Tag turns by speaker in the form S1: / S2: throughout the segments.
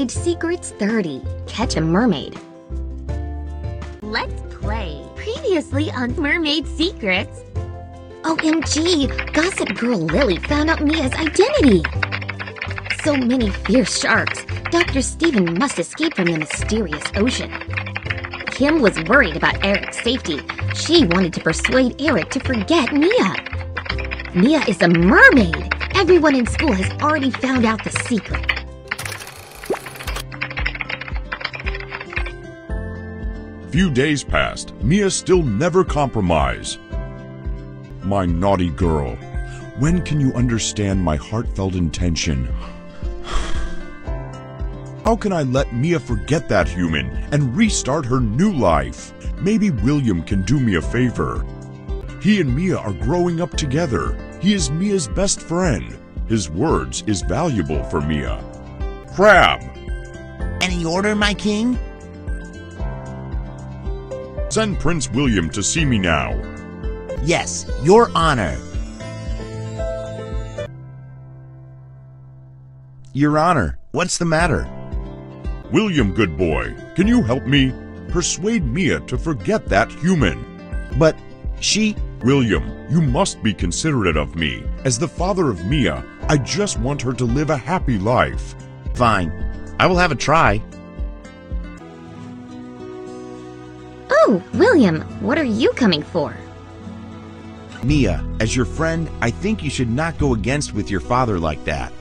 S1: Mermaid Secrets 30 Catch a Mermaid. Let's play. Previously on Mermaid Secrets. OMG, Gossip Girl Lily found out Mia's identity. So many fierce sharks. Dr. Steven must escape from the mysterious ocean. Kim was worried about Eric's safety. She wanted to persuade Eric to forget Mia. Mia is a mermaid. Everyone in school has already found out the secret.
S2: Few days passed. Mia still never compromise. My naughty girl, when can you understand my heartfelt intention? How can I let Mia forget that human and restart her new life? Maybe William can do me a favor. He and Mia are growing up together. He is Mia's best friend. His words is valuable for Mia. Crab!
S3: Any order, my king?
S2: Send Prince William to see me now.
S3: Yes, your honor.
S4: Your Honor, what's the matter?
S2: William, good boy, can you help me? Persuade Mia to forget that human.
S4: But she.
S2: William, you must be considerate of me. As the father of Mia, I just want her to live a happy life.
S4: Fine. I will have a try.
S1: Oh, William, what are you coming for?
S4: Mia, as your friend, I think you should not go against with your father like that.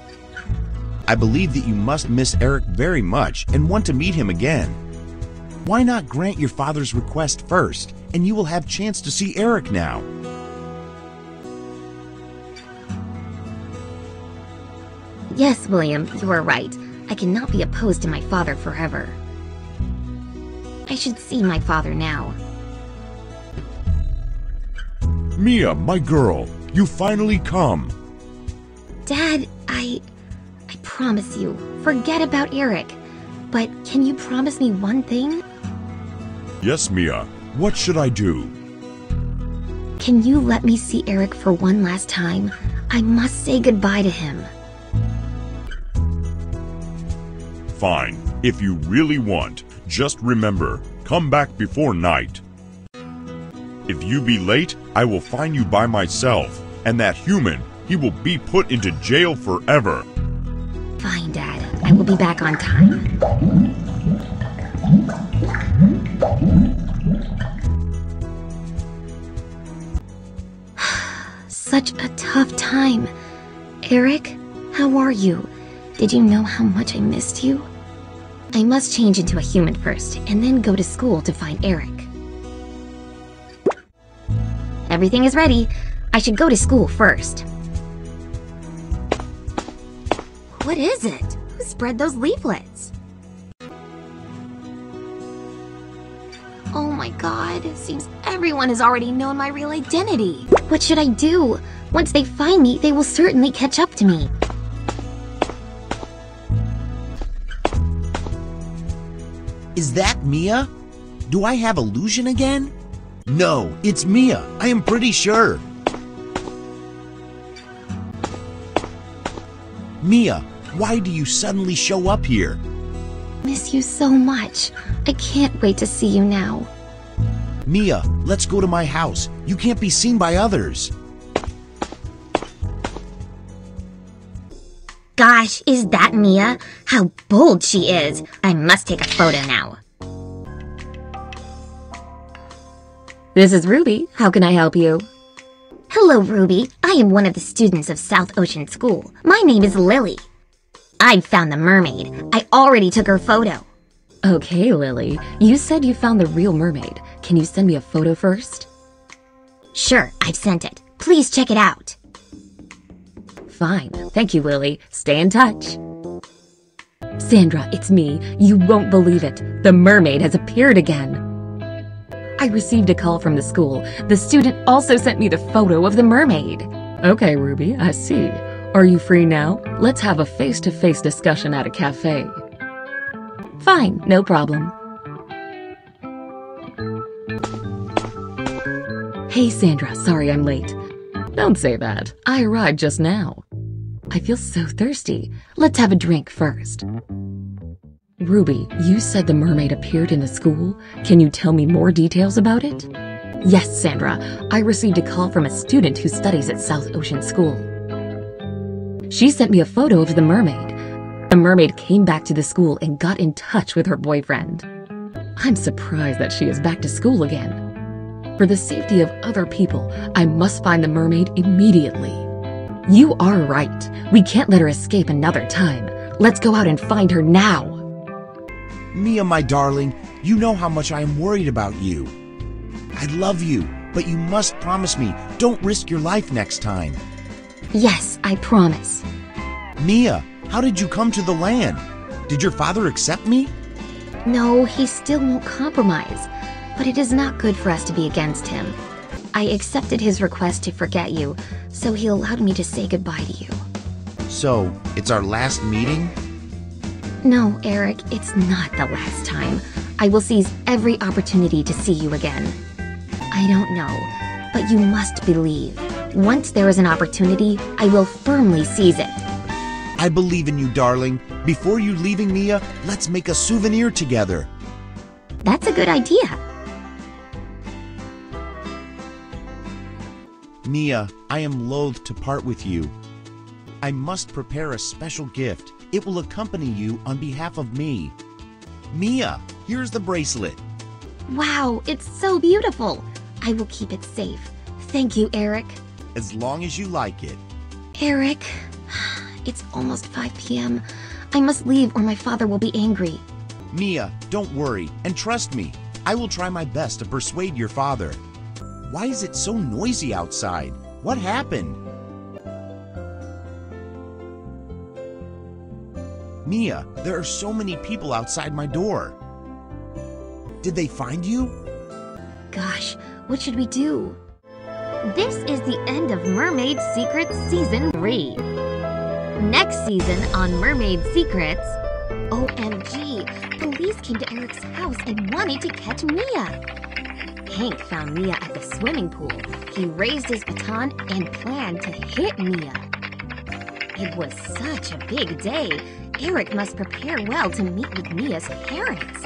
S4: I believe that you must miss Eric very much and want to meet him again. Why not grant your father's request first, and you will have chance to see Eric now?
S1: Yes, William, you are right. I cannot be opposed to my father forever. I should see my father now.
S2: Mia, my girl, you finally come.
S1: Dad, I. I promise you, forget about Eric. But can you promise me one thing?
S2: Yes, Mia, what should I do?
S1: Can you let me see Eric for one last time? I must say goodbye to him.
S2: Fine, if you really want, just remember, come back before night. If you be late, I will find you by myself, and that human, he will be put into jail forever.
S1: Fine, Dad. I will be back on time. Such a tough time. Eric, how are you? Did you know how much I missed you? I must change into a human first, and then go to school to find Eric. Everything is ready. I should go to school first. What is it? Who spread those leaflets? Oh my god, it seems everyone has already known my real identity. What should I do? Once they find me, they will certainly catch up to me.
S4: Is that Mia? Do I have illusion again? No, it's Mia. I am pretty sure. Mia, why do you suddenly show up here?
S1: Miss you so much. I can't wait to see you now.
S4: Mia, let's go to my house. You can't be seen by others.
S1: Gosh, is that Mia? How bold she is. I must take a photo now. This is Ruby. How can I help you? Hello, Ruby. I am one of the students of South Ocean School. My name is Lily. I've found the mermaid. I already took her photo.
S5: Okay, Lily. You said you found the real mermaid. Can you send me a photo first?
S1: Sure, I've sent it. Please check it out.
S5: Fine. Thank you, Lily. Stay in touch. Sandra, it's me. You won't believe it. The mermaid has appeared again. I received a call from the school. The student also sent me the photo of the mermaid. Okay, Ruby, I see. Are you free now? Let's have a face to face discussion at a cafe. Fine, no problem. Hey, Sandra, sorry I'm late. Don't say that. I arrived just now. I feel so thirsty. Let's have a drink first. Ruby, you said the mermaid appeared in the school. Can you tell me more details about it? Yes, Sandra. I received a call from a student who studies at South Ocean School. She sent me a photo of the mermaid. The mermaid came back to the school and got in touch with her boyfriend. I'm surprised that she is back to school again. For the safety of other people, I must find the mermaid immediately. You are right. We can't let her escape another time. Let's go out and find her now.
S4: Mia, my darling, you know how much I am worried about you. I love you, but you must promise me don't risk your life next time.
S1: Yes, I promise.
S4: Mia, how did you come to the land? Did your father accept me?
S1: No, he still won't compromise, but it is not good for us to be against him. I accepted his request to forget you, so he allowed me to say goodbye to you.
S4: So, it's our last meeting?
S1: No, Eric, it's not the last time. I will seize every opportunity to see you again. I don't know, but you must believe. Once there is an opportunity, I will firmly seize it.
S4: I believe in you, darling. Before you leaving, Mia, let's make a souvenir together.
S1: That's a good idea.
S4: Mia, I am loath to part with you. I must prepare a special gift. It will accompany you on behalf of me. Mia, here's the bracelet.
S1: Wow, it's so beautiful. I will keep it safe. Thank you, Eric.
S4: As long as you like it.
S1: Eric, it's almost 5 p.m. I must leave or my father will be angry.
S4: Mia, don't worry, and trust me, I will try my best to persuade your father. Why is it so noisy outside? What happened? Mia, there are so many people outside my door. Did they find you?
S1: Gosh, what should we do? This is the end of Mermaid Secrets Season 3. Next season on Mermaid Secrets, OMG, police came to Eric's house and wanted to catch Mia. Hank found Mia at the swimming pool. He raised his baton and planned to hit Mia. It was such a big day. Eric must prepare well to meet with Mia's parents.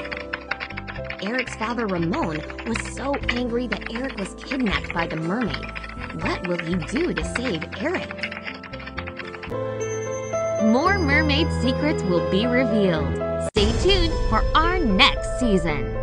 S1: Eric's father, Ramon, was so angry that Eric was kidnapped by the mermaid. What will he do to save Eric? More mermaid secrets will be revealed. Stay tuned for our next season.